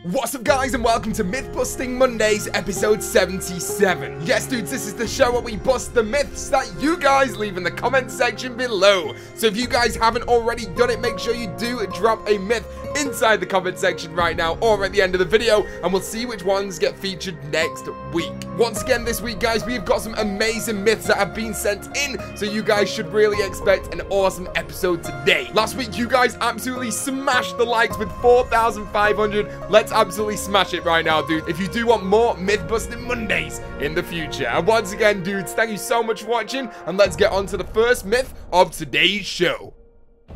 What's up guys and welcome to Myth Busting Mondays episode 77. Yes dudes, this is the show where we bust the myths that you guys leave in the comment section below. So if you guys haven't already done it, make sure you do drop a myth inside the comment section right now or at the end of the video and we'll see which ones get featured next week. Once again this week guys, we've got some amazing myths that have been sent in so you guys should really expect an awesome episode today. Last week you guys absolutely smashed the likes with 4,500. Let's absolutely smash it right now, dude. If you do want more Myth-Busting Mondays in the future. And once again, dudes, thank you so much for watching. And let's get on to the first myth of today's show.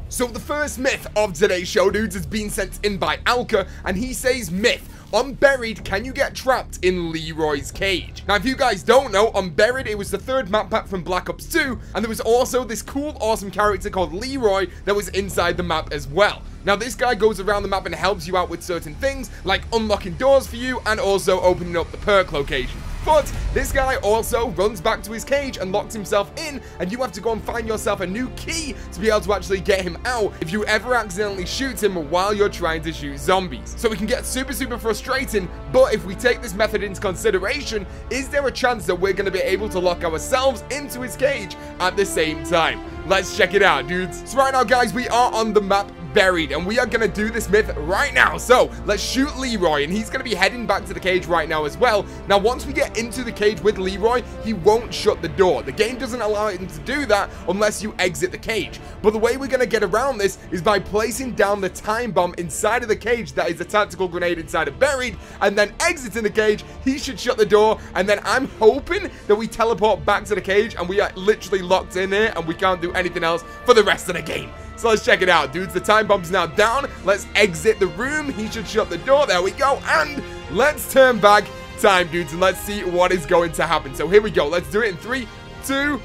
So the first myth of today's show, dudes, has been sent in by Alka. And he says, myth. On Buried, can you get trapped in Leroy's cage? Now, if you guys don't know, On Buried, it was the third map pack from Black Ops 2, and there was also this cool, awesome character called Leroy that was inside the map as well. Now, this guy goes around the map and helps you out with certain things, like unlocking doors for you and also opening up the perk location. But this guy also runs back to his cage and locks himself in, and you have to go and find yourself a new key to be able to actually get him out if you ever accidentally shoot him while you're trying to shoot zombies. So it can get super, super frustrating, but if we take this method into consideration, is there a chance that we're going to be able to lock ourselves into his cage at the same time? Let's check it out, dudes. So right now, guys, we are on the map buried and we are gonna do this myth right now. So let's shoot Leroy and he's gonna be heading back to the cage right now as well. Now once we get into the cage with Leroy he won't shut the door. The game doesn't allow him to do that unless you exit the cage. But the way we're gonna get around this is by placing down the time bomb inside of the cage that is a tactical grenade inside of buried and then exiting the cage he should shut the door and then I'm hoping that we teleport back to the cage and we are literally locked in here and we can't do anything else for the rest of the game so let's check it out, dudes. The time bomb's now down. Let's exit the room. He should shut the door. There we go. And let's turn back time, dudes, and let's see what is going to happen. So here we go. Let's do it in three, two,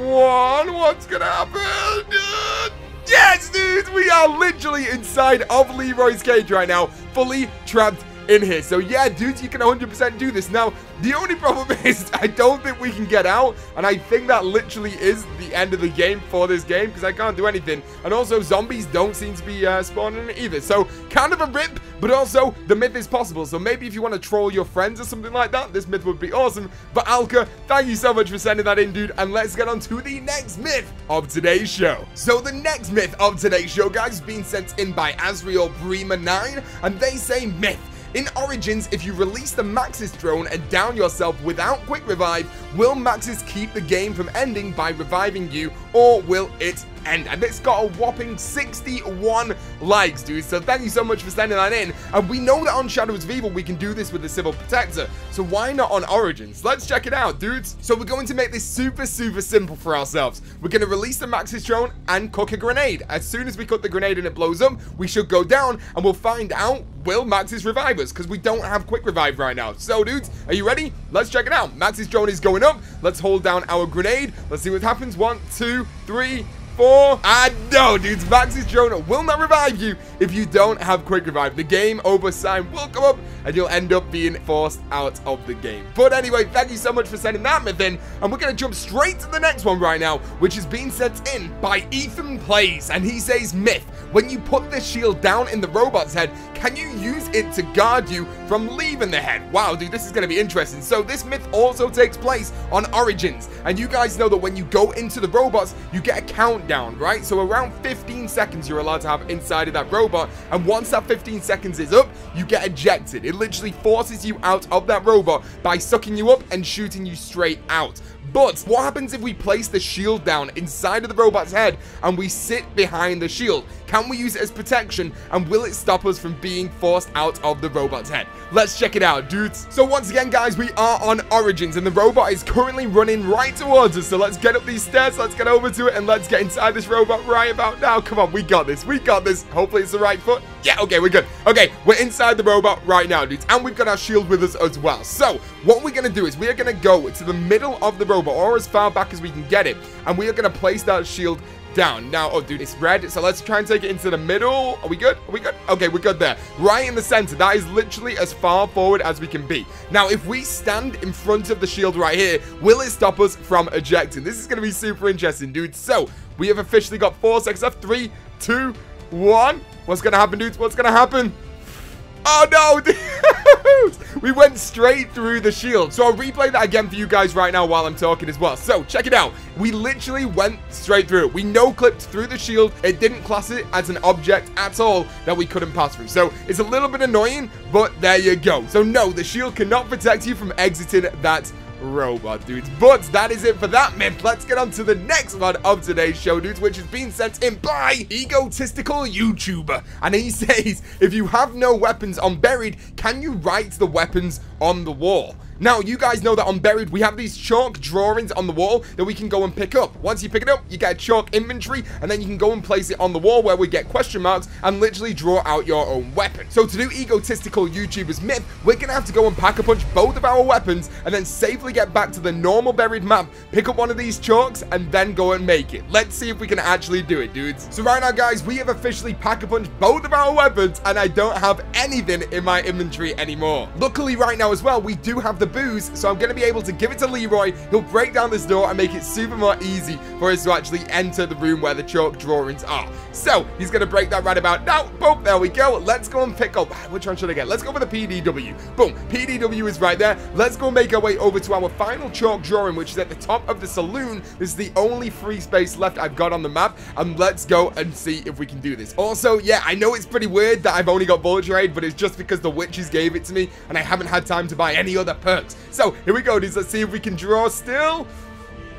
one. What's going to happen? Yes, dudes, we are literally inside of Leroy's cage right now, fully trapped in here. So yeah, dudes, you can 100% do this. Now, the only problem is I don't think we can get out, and I think that literally is the end of the game for this game because I can't do anything. And also, zombies don't seem to be uh, spawning either. So kind of a rip, but also the myth is possible. So maybe if you want to troll your friends or something like that, this myth would be awesome. But Alka, thank you so much for sending that in, dude. And let's get on to the next myth of today's show. So the next myth of today's show, guys, being sent in by Azriel Bremer 9, and they say myth. In Origins, if you release the Maxis drone and down yourself without quick revive, will Maxis keep the game from ending by reviving you, or will it end. And it's got a whopping 61 likes, dude. So thank you so much for sending that in. And we know that on Shadows of Evil, we can do this with the Civil Protector. So why not on Origins? Let's check it out, dudes. So we're going to make this super, super simple for ourselves. We're going to release the Maxis drone and cook a grenade. As soon as we cook the grenade and it blows up, we should go down and we'll find out will Maxis revive us because we don't have quick revive right now. So, dudes, are you ready? Let's check it out. Maxis drone is going up. Let's hold down our grenade. Let's see what happens. One, two, three, four. And no, dudes, Maxis drone will not revive you if you don't have quick revive. The game over sign will come up and you'll end up being forced out of the game. But anyway, thank you so much for sending that myth in. And we're going to jump straight to the next one right now, which is being sent in by Ethan Plays. And he says, myth, when you put the shield down in the robot's head, can you use it to guard you from leaving the head? Wow, dude, this is going to be interesting. So this myth also takes place on Origins. And you guys know that when you go into the robots, you get a countdown, right? So around 15 seconds you're allowed to have inside of that robot. And once that 15 seconds is up, you get ejected. It literally forces you out of that robot by sucking you up and shooting you straight out. But what happens if we place the shield down inside of the robot's head and we sit behind the shield? Can we use it as protection and will it stop us from being forced out of the robot's head? Let's check it out, dudes. So once again, guys, we are on Origins and the robot is currently running right towards us. So let's get up these stairs, let's get over to it and let's get inside this robot right about now. Come on, we got this, we got this. Hopefully it's the right foot. Yeah, okay, we're good. Okay, we're inside the robot right now, dudes. And we've got our shield with us as well. So what we're going to do is we are going to go to the middle of the robot or as far back as we can get it. And we are going to place that shield down. Now, oh, dude, it's red. So let's try and take it into the middle. Are we good? Are we good? Okay, we're good there. Right in the center. That is literally as far forward as we can be. Now, if we stand in front of the shield right here, will it stop us from ejecting? This is going to be super interesting, dude. So, we have officially got four seconds left. Three, two, one. What's to happen, dudes? What's to happen? Oh no, we went straight through the shield. So I'll replay that again for you guys right now while I'm talking as well. So check it out. We literally went straight through. We no-clipped through the shield. It didn't class it as an object at all that we couldn't pass through. So it's a little bit annoying, but there you go. So no, the shield cannot protect you from exiting that robot, dudes. But that is it for that myth. Let's get on to the next one of today's show, dudes, which has been sent in by egotistical YouTuber. And he says, if you have no weapons on buried, can you write the weapons on the wall? Now, you guys know that on Buried, we have these chalk drawings on the wall that we can go and pick up. Once you pick it up, you get chalk inventory, and then you can go and place it on the wall where we get question marks and literally draw out your own weapon. So to do egotistical YouTubers myth, we're going to have to go and pack a punch both of our weapons and then safely get back to the normal Buried map, pick up one of these chalks, and then go and make it. Let's see if we can actually do it, dudes. So right now, guys, we have officially pack a punch both of our weapons, and I don't have anything in my inventory anymore. Luckily, right now as well, we do have the the booze, so I'm going to be able to give it to Leroy. He'll break down this door and make it super more easy for us to actually enter the room where the chalk drawings are. So, he's going to break that right about now. Boom, there we go. Let's go and pick up. Which one should I get? Let's go for the PDW. Boom, PDW is right there. Let's go make our way over to our final chalk drawing, which is at the top of the saloon. This is the only free space left I've got on the map, and let's go and see if we can do this. Also, yeah, I know it's pretty weird that I've only got Vulture Aid, but it's just because the witches gave it to me, and I haven't had time to buy any other perks. So, here we go, dudes. Let's see if we can draw still.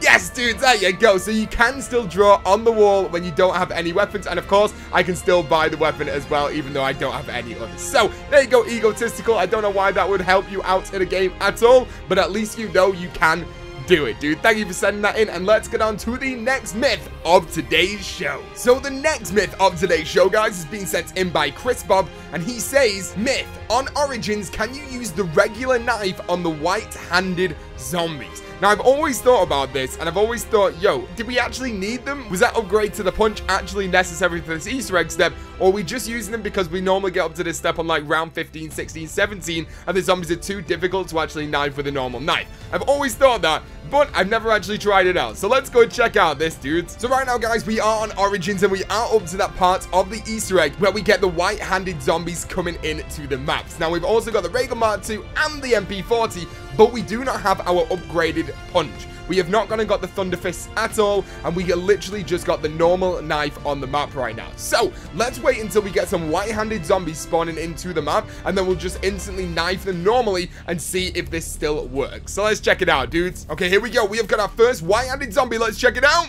Yes, dudes, there you go. So you can still draw on the wall when you don't have any weapons. And of course, I can still buy the weapon as well, even though I don't have any others. So there you go, egotistical. I don't know why that would help you out in a game at all, but at least you know you can do it, dude. Thank you for sending that in, and let's get on to the next myth of today's show. So the next myth of today's show, guys, is being sent in by Chris Bob, and he says, Myth, on Origins, can you use the regular knife on the white-handed zombies? Now, I've always thought about this, and I've always thought, yo, did we actually need them? Was that upgrade to the punch actually necessary for this Easter egg step? Or are we just using them because we normally get up to this step on like round 15, 16, 17, and the zombies are too difficult to actually knife with a normal knife? I've always thought that, but I've never actually tried it out. So let's go check out this, dudes. So right now, guys, we are on Origins, and we are up to that part of the Easter egg where we get the white-handed zombies coming into the maps. Now, we've also got the Ray Gun Mark II and the MP40, but we do not have our upgraded punch. We have not gone and got the Thunder Fist at all, and we literally just got the normal knife on the map right now. So, let's wait until we get some white-handed zombies spawning into the map, and then we'll just instantly knife them normally and see if this still works. So let's check it out, dudes. Okay, here we go. We have got our first white-handed zombie. Let's check it out.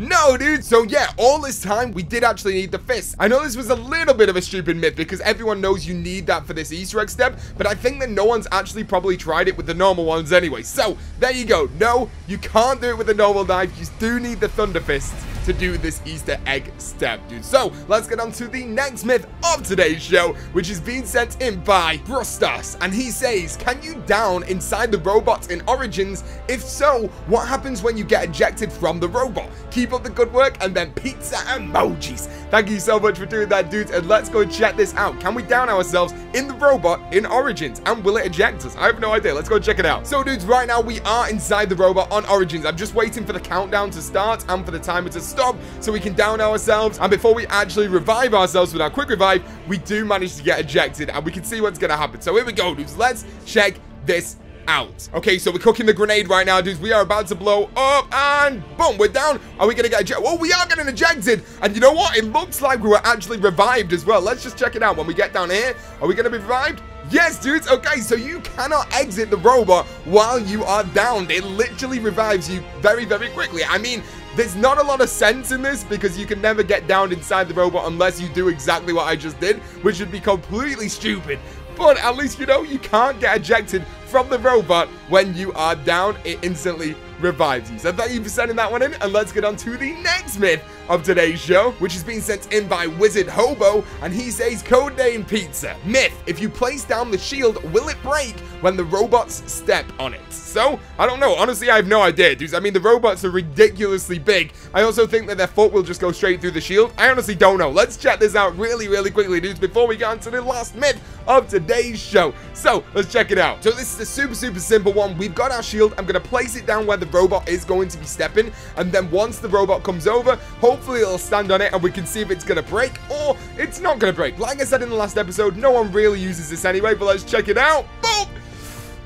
No, dude. So yeah, all this time, we did actually need the fist. I know this was a little bit of a stupid myth because everyone knows you need that for this Easter egg step, but I think that no one's actually probably tried it with the normal ones anyway. So there you go. No, you can't do it with a normal knife. You do need the Thunder Fist to do this Easter egg step, dude. So, let's get on to the next myth of today's show, which is being sent in by Brustas. And he says, can you down inside the robot in Origins? If so, what happens when you get ejected from the robot? Keep up the good work and then pizza emojis. Thank you so much for doing that, dudes. And let's go check this out. Can we down ourselves in the robot in Origins? And will it eject us? I have no idea. Let's go check it out. So, dudes, right now we are inside the robot on Origins. I'm just waiting for the countdown to start and for the timer to start stop so we can down ourselves. And before we actually revive ourselves with our quick revive, we do manage to get ejected and we can see what's going to happen. So here we go, dudes. Let's check this out. Okay, so we're cooking the grenade right now, dudes. We are about to blow up, and boom, we're down. Are we gonna get ejected? Oh, we are getting ejected. And you know what? It looks like we were actually revived as well. Let's just check it out. When we get down here, are we gonna be revived? Yes, dudes. Okay, so you cannot exit the robot while you are downed. It literally revives you very, very quickly. I mean, there's not a lot of sense in this because you can never get down inside the robot unless you do exactly what I just did, which would be completely stupid. But at least you know you can't get ejected from the robot when you are down. It instantly revives you. So thank you for sending that one in, and let's get on to the next myth of today's show, which has been sent in by Wizard Hobo, and he says codename pizza. Myth, if you place down the shield, will it break when the robots step on it? So, I don't know. Honestly, I have no idea, dudes. I mean, the robots are ridiculously big. I also think that their foot will just go straight through the shield. I honestly don't know. Let's check this out really, really quickly, dudes, before we get on to the last myth of today's show. So, let's check it out. So, this is a super, super simple one. We've got our shield. I'm going to place it down where the robot is going to be stepping, and then once the robot comes over, hopefully it'll stand on it and we can see if it's going to break or it's not going to break. Like I said in the last episode, no one really uses this anyway, but let's check it out. Boom!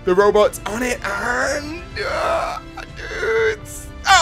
The robot's on it and... Uh.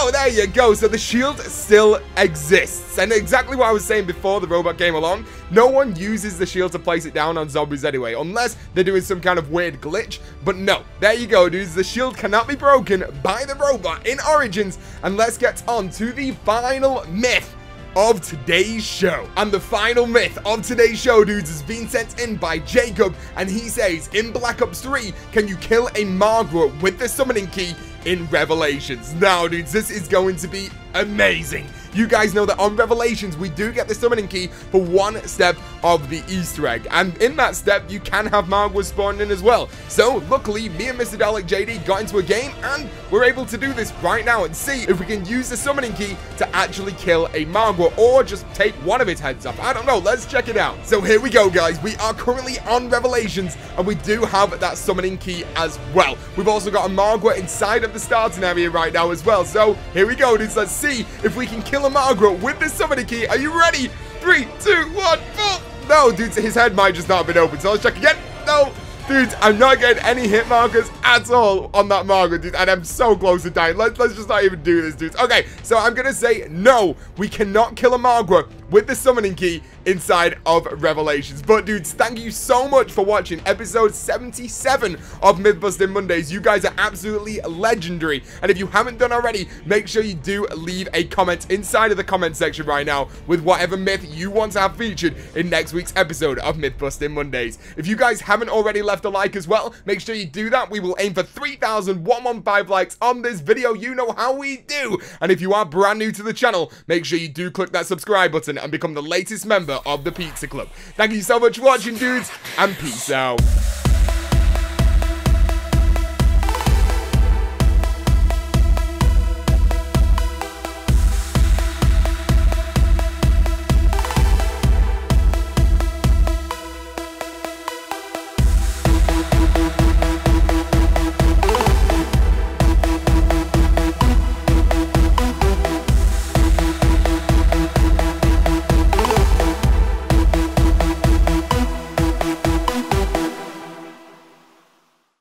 There you go. So the shield still exists. And exactly what I was saying before the robot came along, no one uses the shield to place it down on zombies anyway, unless they're doing some kind of weird glitch. But no, there you go, dudes. The shield cannot be broken by the robot in Origins. And let's get on to the final myth of today's show. And the final myth of today's show, dudes, has been sent in by Jacob, and he says, in Black Ops 3, can you kill a Margwa with the summoning key in Revelations? Now, dudes, this is going to be amazing. You guys know that on Revelations, we do get the summoning key for one step of the Easter egg. And in that step, you can have Margwas spawned in as well. So, luckily, me and MrTLexify got into a game, and we're able to do this right now and see if we can use the summoning key to actually kill a Margwa, or just take one of its heads off. I don't know, let's check it out. So here we go, guys. We are currently on Revelations, and we do have that summoning key as well. We've also got a Margwa inside of the starting area right now as well. So, here we go, dudes. Let's see if we can kill a Margwa with the summoning key. Are you ready? Three, two, one. No, dude, his head might just not have been open. So let's check again. No. Dude, I'm not getting any hit markers at all on that Margwa, dude. And I'm so close to dying. Let's, let's just not even do this, dudes. Okay, so I'm going to say no. We cannot kill a Margwa with the summoning key inside of Revelations. But dudes, thank you so much for watching episode 77 of Mythbusting Mondays. You guys are absolutely legendary. And if you haven't done already, make sure you do leave a comment inside of the comment section right now with whatever myth you want to have featured in next week's episode of Mythbusting Mondays. If you guys haven't already left a like as well, make sure you do that. We will aim for 3,115 likes on this video. You know how we do. And if you are brand new to the channel, make sure you do click that subscribe button and become the latest member of the Pizza Club. Thank you so much for watching, dudes, and peace out.